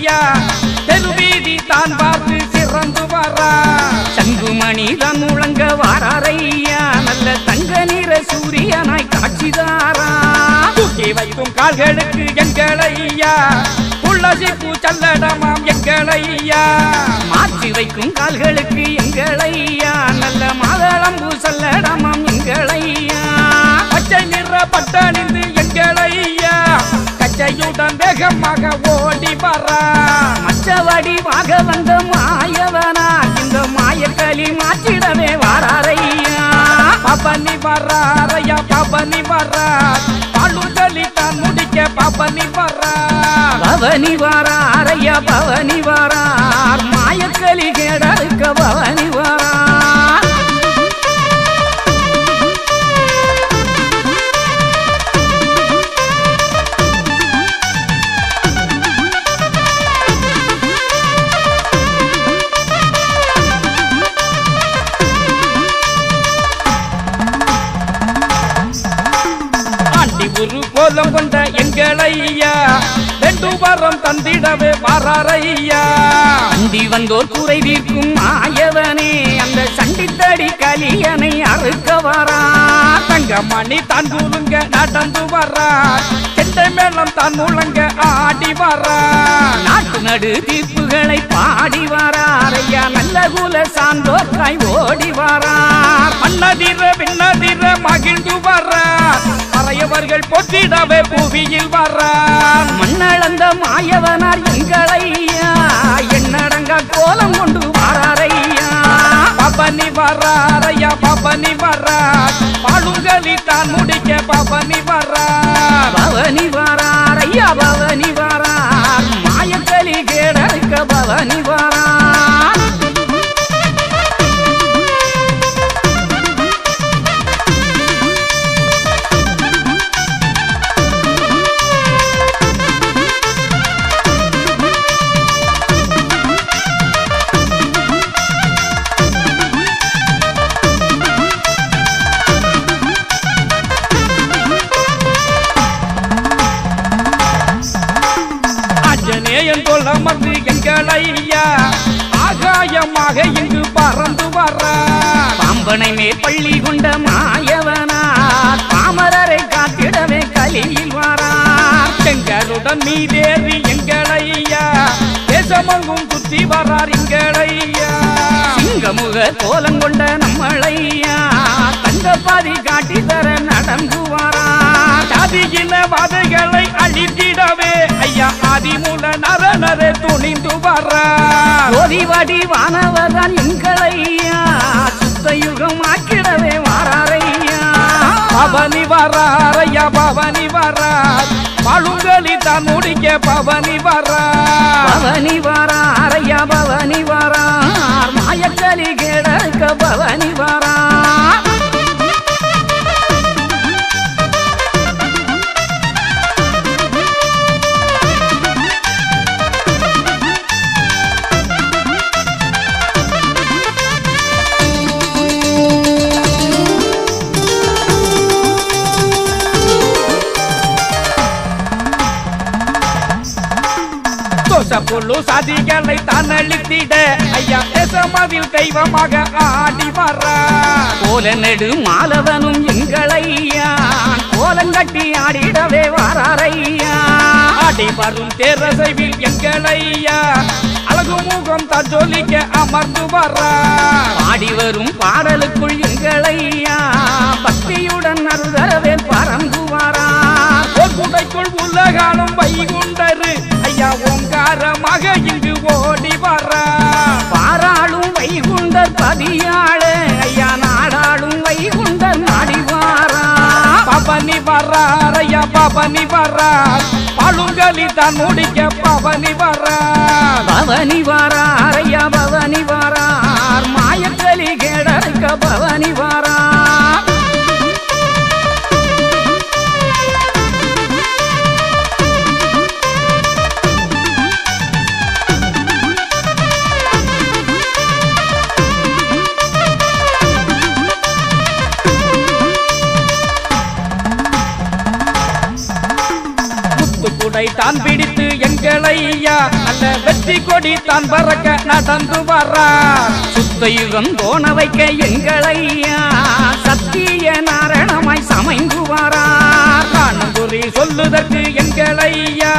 ஐயா தெருவீதி தான் பார்த்து சிறந்து வரா. சங்குமணி தான் முழங்க வாராரையா நல்ல தங்க நிற சூரியனாய் காட்சிதாரா தூக்கி வைக்கும் கால்களுக்கு எங்களையா ஐயா துளசி பூ சல்லடமாம் எங்கள் மாற்றி வைக்கும் கால்களுக்கு எங்களையா நல்ல மாதளம்பூ சல்லடமாம் எங்களையா பச்சை நிற பட்டணிந்து எங்களையா ஐயா கச்சையுடன் வேகமாக ஓடி வரா. மச்சவடி வாக வந்த மாயவனா இந்த மாயக்களி மாற்றிடவே வாராரையா. பபனி வர்றாரையா பபனி வர்றா பாலுதலி தான் முடிக்க பபனி வர்றா பவனி வாராரையா பவனி வாரார். மாயக்களி கேடருக்க பவனி வாரார். வாரம் தந்திடவே வர்றாரையா அண்டி வந்தோர் குறை தீர்க்கும் மாயவனே அந்த சண்டித்தடி கலியனை அறுக்க வரா தங்கமணி தான் கூறுங்க நடந்து வர்றா செண்டை மேளம் தான் முழங்க ஆடி வர்றா நாட்டு நடு தீர்ப்புகளை பாடி வாராரையா நல்ல குல சான்றோர்காய் ஓடி வாரார் மன்னதிர பின்னதிர மகிழ்ந்து வர்றா மறையவர்கள் பொத்திடவே புவியில் வர்றா மண்ணளந்த மாயவனார் எங்களையா? எண்ணடங்க கோலம் கொண்டு வாராரையா? பபனி வர்றாரையா? பபனி வர்றா பாலுங்கலி தான் முடிக்க பபனி வர்றா பவனி வாராரையா பவனி வரா மாயத்தலி கேடருக்க பவனி வரா பறந்து வர்றா பாம்பனை மேல் பள்ளி கொண்ட மாயவனார். பாமரரை காத்திடவே கலியில் வாரார். எங்களுடன் மீதேறி எங்கள் ஐயா தேசமங்கும் குத்தி வர்றார் எங்களையா? ஐயா சிங்கமுக கோலம் கொண்ட நம்மளையா? தங்கப்பாதி காட்டி தர நடந்து வாரார் ஜாதியின வாதைகளை அழித்திடவே ஐயா ஆதிமூல நரனரே துணிந்து வர்றா ஓதிவாடி வானவர்தான் எங்களையா? சுத்த யுகம் ஆக்கிடவே வாராரையா? பவனி வர்றாரையா பவனி வர்றார் பழுங்கலி தான் முடிக்க பவனி வர்றா பவனி வாராரையா பவனி வாரார் மாயக்களி கேடருக்க பவனி வாரார் தோச சாதிகளை தான் அழித்திட. ஐயா தேசமதில் தெய்வமாக ஆடி வர்றா கோல நெடு மாலவனும் எங்களையா கோலங்கட்டி ஆடிடவே வாராரையா ஆடி வரும் தேரசைவில் எங்களையா அழகு முகம் தான் ஜொலிக்க அமர்ந்து வர்றா ஆடி வரும் பாடலுக்குள் எங்களையா பக்தியுடன் அருதரவே பறந்து வாரார் ஒரு உலகாலும் வைகுண்டரு ஐயா ஓங்காரமாக இங்கு ஓடி வர பாராளும் வைகுண்டர் பதியாள ஐயா நாடாளும் வைகுண்டர் நாடி வாரார் பவனி வர்றார் ஐயா பவனி வர்றார் பழுங்கலி தான் முடிக்க பவனி வர்றார் பவனி வாரார் ஐயா பவனி வாரார் மாயக்கலி கேடருக்க பவனி வாரார் தான் பிடித்து எங்களையா நல்ல வெற்றி கொடி தான் பறக்க நடந்து வர்றார் சுத்த யுகம் தோண வைக்க எங்களையா சத்திய நாராயணமாய் சமைந்து வாரார் காணங்குறி சொல்லுதற்கு எங்களையா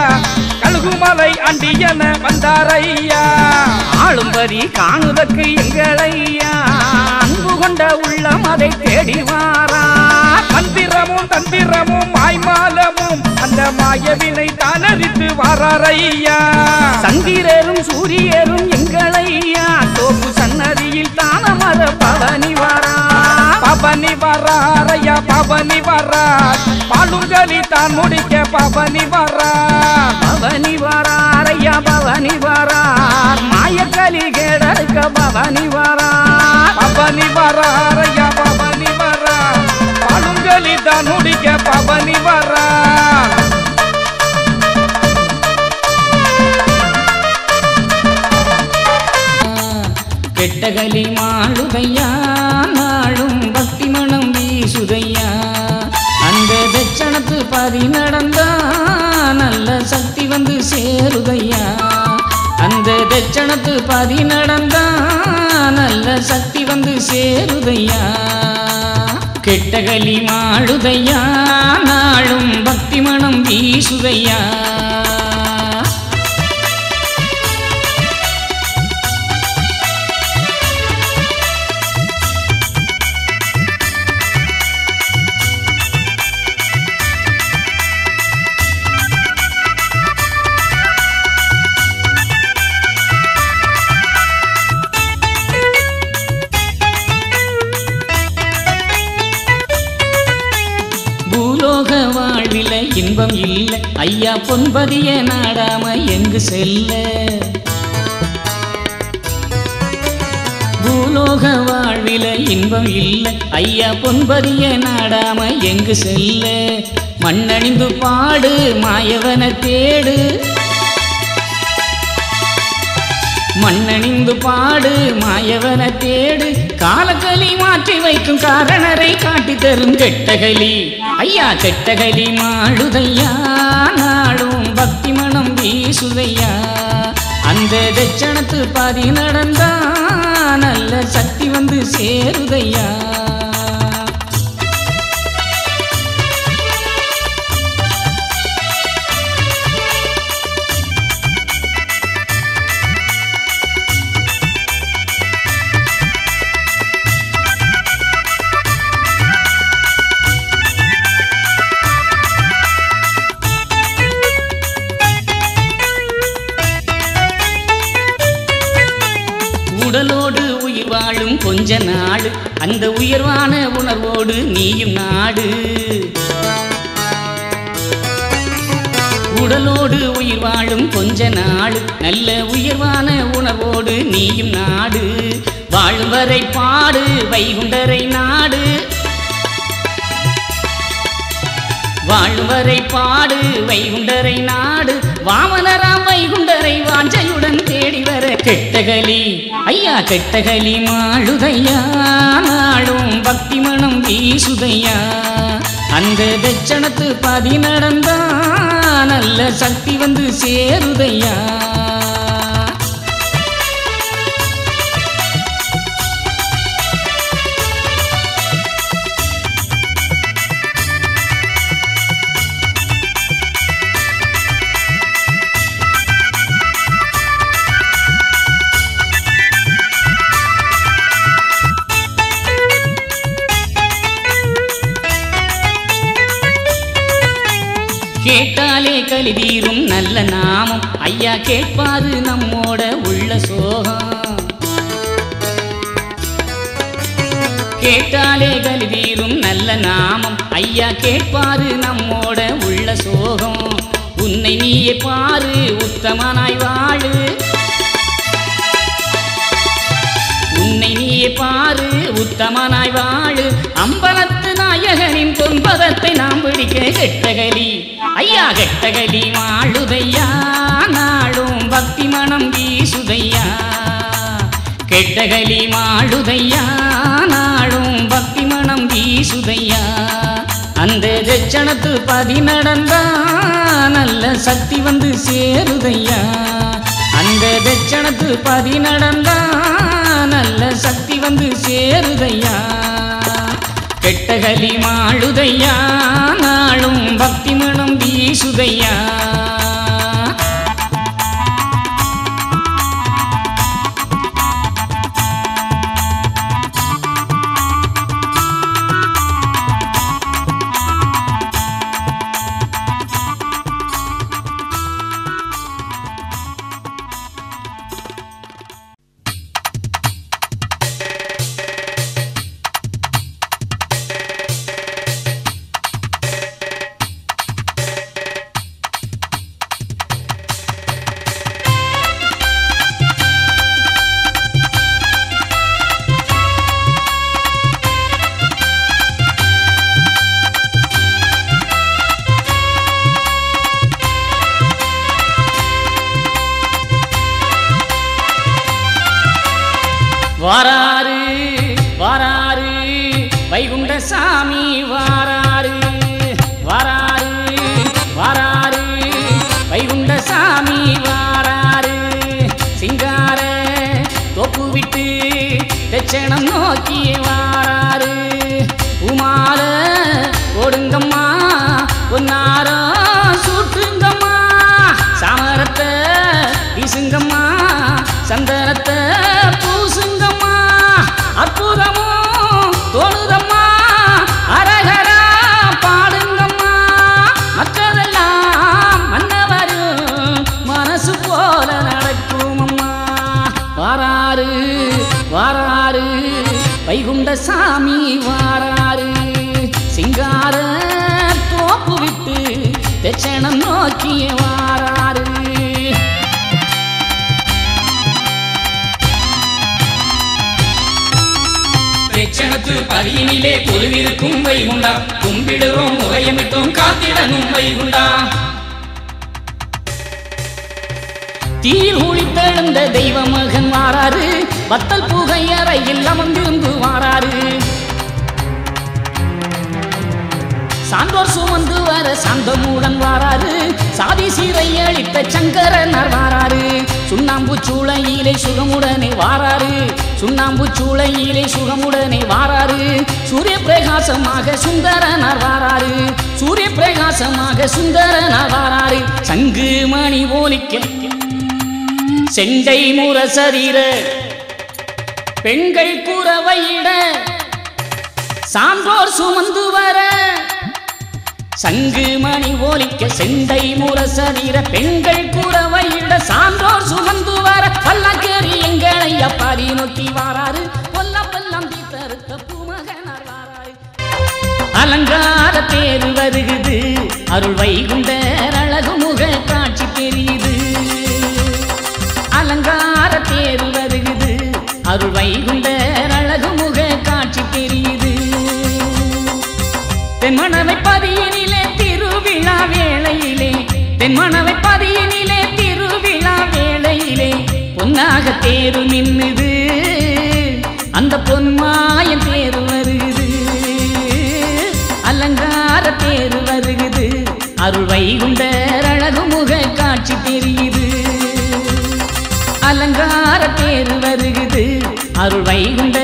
கழுகுமலை அண்டியன வந்தாரையா. ஆளும்பரி காணுதற்கு எங்களையா அன்பு கொண்ட உள்ளம் அதை தேடி வாரார் மந்திரமும் தந்திரமும் மாய்மால மாயவினை தானறித்து வாராரையா சந்திரரும் சூரியரும் எங்களையா? தோப்பு சன்னதியில் தானமர பவனி வாரார் பவனி வராரையா பவனி வரார் பாலுங்களி தான் முடிக்க பவனி வரார் பவனி வாரார் ஐயா பவனி வாரார் மாயக்கலி கேடருக்க பவனி வாரார் பவனி வராரையா பவனி வரார் பாலுங்களி தான் முடிக்க பவனி வரார் கெட்டகலி மாளுதையா நாளும் பக்தி மனம் வீசுதையா அந்த தட்சணத்து பாதி நடந்தா நல்ல சக்தி வந்து சேருதையா அந்த தட்சணத்து பாதி நடந்தா நல்ல சக்தி வந்து சேருதையா கெட்டகலி மாளுதையா நாளும் பக்தி மனம் வீசுதையா பூலோக வாழ்வில இன்பம் இல்லை. ஐயா பொன்பதிய நாடாம எங்கு செல்ல? பூலோக வாழ்வில இன்பம் இல்லை. ஐயா பொன்பதிய நாடாம எங்கு செல்ல? மண்ணணிந்து பாடு மாயவன தேடு. மண்ணணிந்து பாடு மாயவன தேடு. காலக்கலி மாற்றி வைக்கும் காரணரை காட்டி தரும் கெட்டகலி ஐயா கெட்டகலி மாடுதையா நாளும் பக்தி மனம் வீசுதையா அந்த தட்சணத்து பாதி நடந்தா நல்ல சக்தி வந்து சேருதையா நீயும் நாடு. உடலோடு உயிர் வாழும் கொஞ்ச நாள். நல்ல உயர்வான உணர்வோடு நீயும் நாடு. வாழும் வரை பாடு வைகுண்டரை நாடு. வாழும் வரை பாடு வைகுண்டரை நாடு. வாமனராம் வைகுண்டரை வாஞ்சையுடன் தேடி வர கெட்டகலி. ஐயா கெட்டகலி மாழுதையா நாடும் பக்தி மனம் வீசுதையா? அந்த தட்சணத்து பதி நடந்தா நல்ல சக்தி வந்து சேருதையா? கலி தீரும் நல்ல நாமம். ஐயா கேட்பாரு நம்மோட உள்ள சோகம். கேட்டாலே கலி தீரும் நல்ல நாமம். ஐயா கேட்பாரு நம்மோட உள்ள சோகம். உன்னை நீயே பாரு உத்தமனாய் வாழு. உன்னை நீயே பாரு உத்தமனாய் வாழு. தொன்பதத்தை நாம் பிடிக்க கெட்டகலி. ஐயா கெட்டகலி வாழுதையா நாளும் பக்தி மனம் வீசுதையா. கெட்டகலி மாழுதையா நாளும் பக்தி மனம் வீசுதையா. அந்த தட்சணத்து பதி நடந்தா நல்ல சக்தி வந்து சேருதையா. அந்த தட்சணத்து பதி நடந்தா நல்ல சக்தி வந்து சேருதையா. கெட்டகலி மாழுதையா நாளும் பக்தி மனம் வீசுதையா. ക്ഷണം வாராரு சிங்கார தோப்பு விட்டு தட்சணம் நோக்கி வாராரு தட்சணத்து பதியினிலே கொலுவிருக்கும் வைகுண்டா. கும்பிடுறோம் உதயமிட்டும் காத்திடனும் வைகுண்டா. தீயில் ஊழித்தெழுந்த தெய்வ மகன் வாராரு வத்தல் புகை அறையில் அமர்ந்திருந்து வாராரு சான்றோர் சுமந்து வர சந்தமூடன் வாராரு. சாதி சீரை அளித்த சங்கரனார் வாராரு. சுண்ணாம்பு சூளையிலே சுகமுடனே வாராரு. சுண்ணாம்பு சூளையிலே சுகமுடனே வாராரு. சூரிய பிரகாசமாக சுந்தரனார் வாராரு. சூரிய பிரகாசமாக சுந்தரனார் வாராரு. சங்கு மணி ஓலிக்க செண்டை முரசரீர பெண்கள் கூறவையிட சான்றோர் சுமந்து வர சங்கு மணி ஓலிக்க செண்டை முரசரீர பெண்கள் குறவையிட சான்றோர் சுமந்து வர பல்லக்கேறி எங்களை அப்பாடி நோக்கி வாராரு. பொல்ல பல்லம் தீத்தருக்க பூமகனார் வாராரு. அலங்கார தேர் வருகுது. அருள் வைகுண்டர் அழகு முக காட்சி தெரியுது அலங்கார தேர் வருகுது. அருள் வைகுண்டர் தென்மணவை பதியினிலே திருவிழா வேளையிலே பொன்னாக தேரு நின்னுது. அந்த பொன்மாயன் தேரு வருகுது. அலங்கார தேரு வருகுது. அருள் வைகுண்டர் அழகு முக காட்சி தெரியுது. அலங்கார தேரு வருகுது. அருள் வைகுண்டர்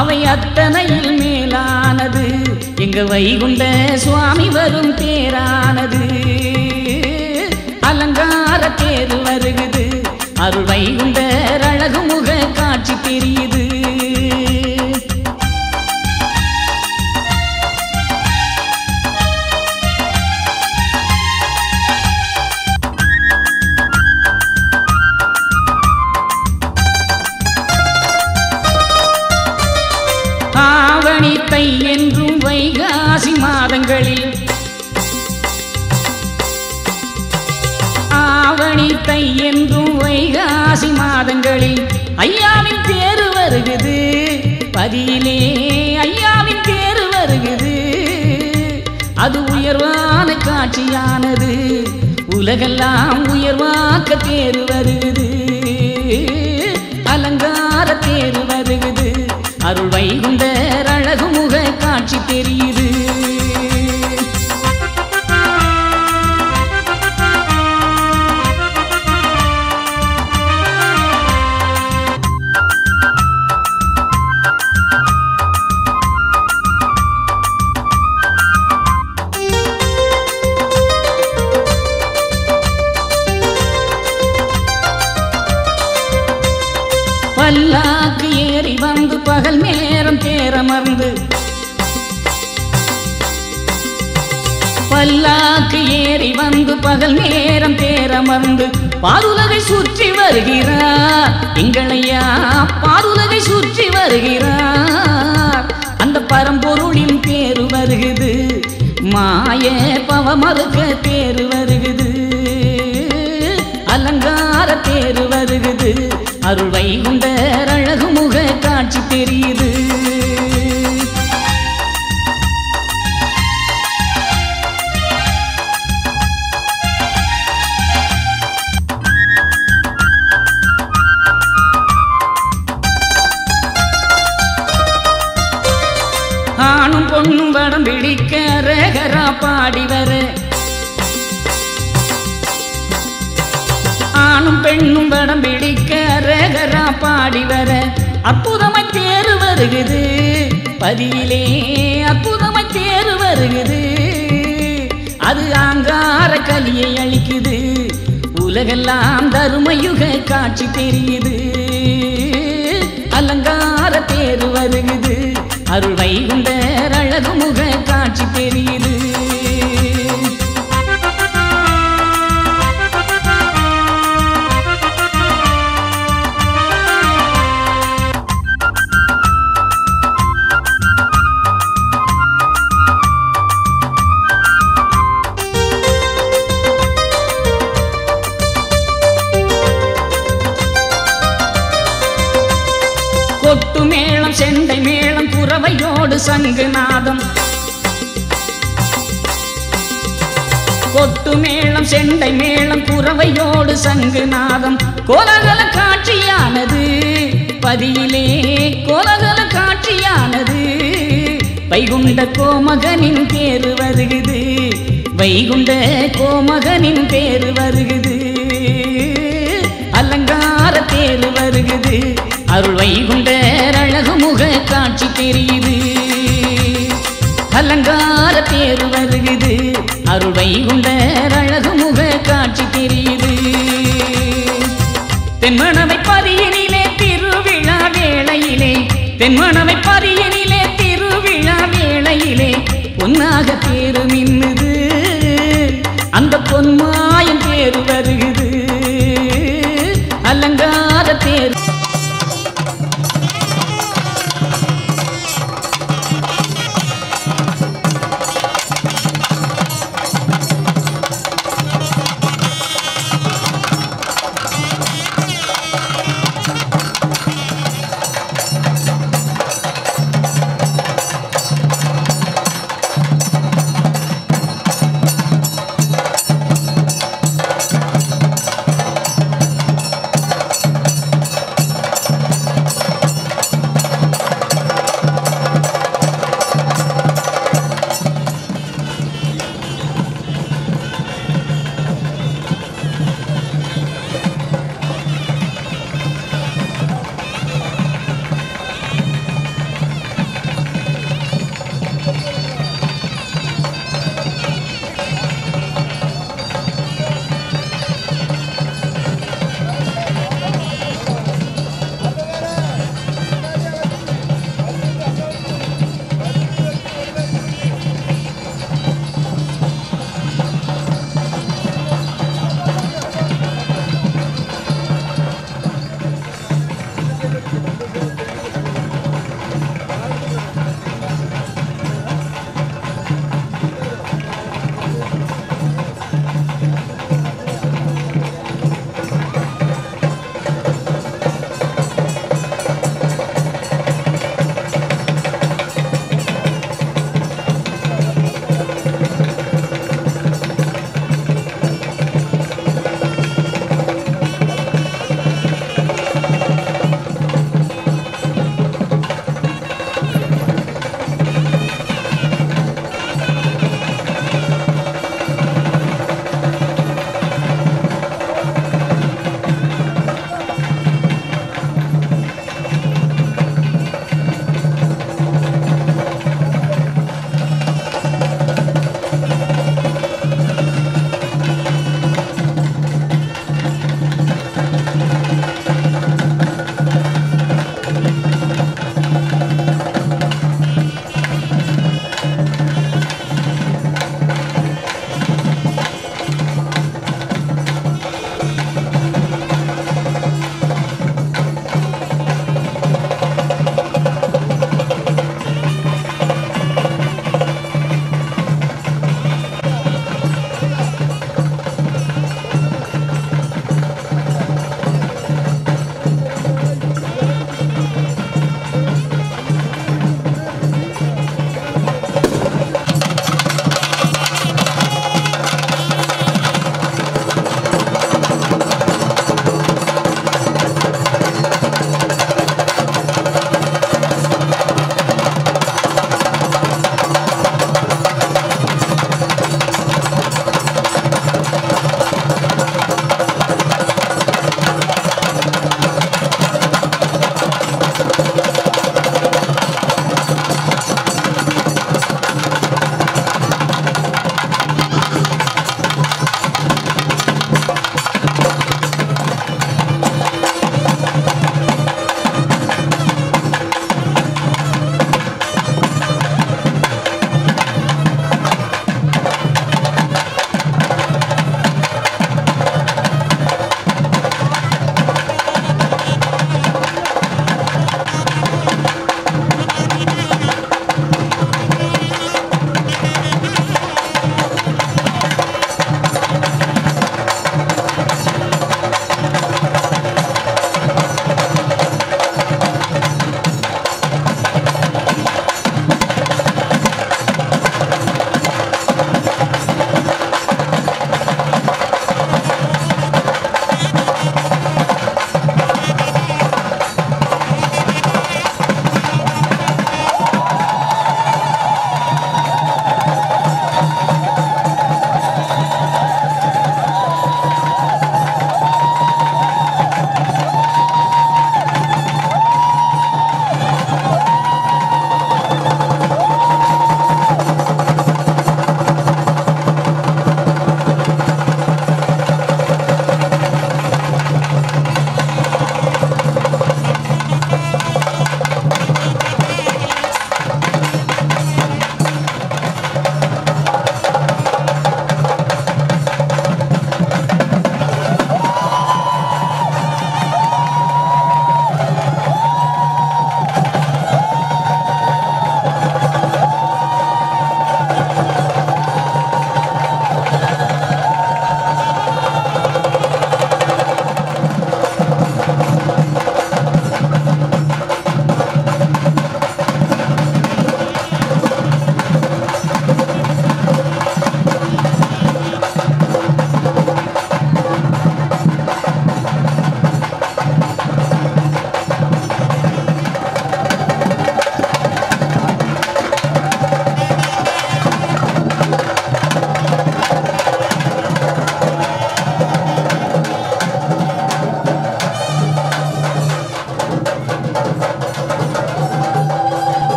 அவை அத்தனையில் மேலானது. எங்க வைகுண்ட சுவாமி வரும் தேரானது அலங்கார தேர் வருகுது. அருள் வைகுண்டர் அழகு முக காட்சி தெரியுது ஐயாவின் தேர் வருகுது. பதியிலே ஐயாவின் தேர் வருகுது. அது உயர்வான காட்சியானது. உலகெல்லாம் உயர்வாக்க தேரு வருகுது. அலங்கார தேரு வருகுது. அருள் வைகுண்டர் அழகு முக காட்சி தெரியுது. பகல் நேரம் தேரமர்ந்து பாருலகை சுற்றி வருகிறார். எங்களையா பாருலகை சுற்றி வருகிறார். அந்த பரம்பொருளின் பேரு வருகுது. மாய பவமறுக்க தேரு வருகுது. அலங்கார தேரு வருகுது. அருள் வைகுண்டர் அழகு முக காட்சி தெரியுது. அற்புதமாய் தேறு வருகுது. பதியிலே அற்புதமாய் தேறு வருகுது. அது ஆங்கார கலியை அழிக்குது. உலகெல்லாம் தருமயுக காட்சி தெரியுது. அலங்கார தேர் வருகுது. அருள் வைகுண்டர் அழகு முக காட்சி தெரியுது. செண்டை மேளம் குறவையோடு சங்கு நாதம். கோலகல காட்சியானது பதியிலே. கோலகல காட்சியானது வைகுண்ட கோமகனின் பேரு வருகுது. வைகுண்ட கோமகனின் பேரு வருகுது. அலங்கார தேரு வருகுது. அருள் வைகுண்டர் அழகு முக காட்சி தெரியுது. அலங்கார தேரு வருகுது. அருள் வைகுண்டர் அழகு முக காட்சி தெரியுது. தென்மணவை பதியனிலே திருவிழா வேளையிலே தென்மணவை பதியனிலே திருவிழா வேளையிலே பொன்னாக தேரு மின்னுது அந்த பொன்மாயம் தேருவர்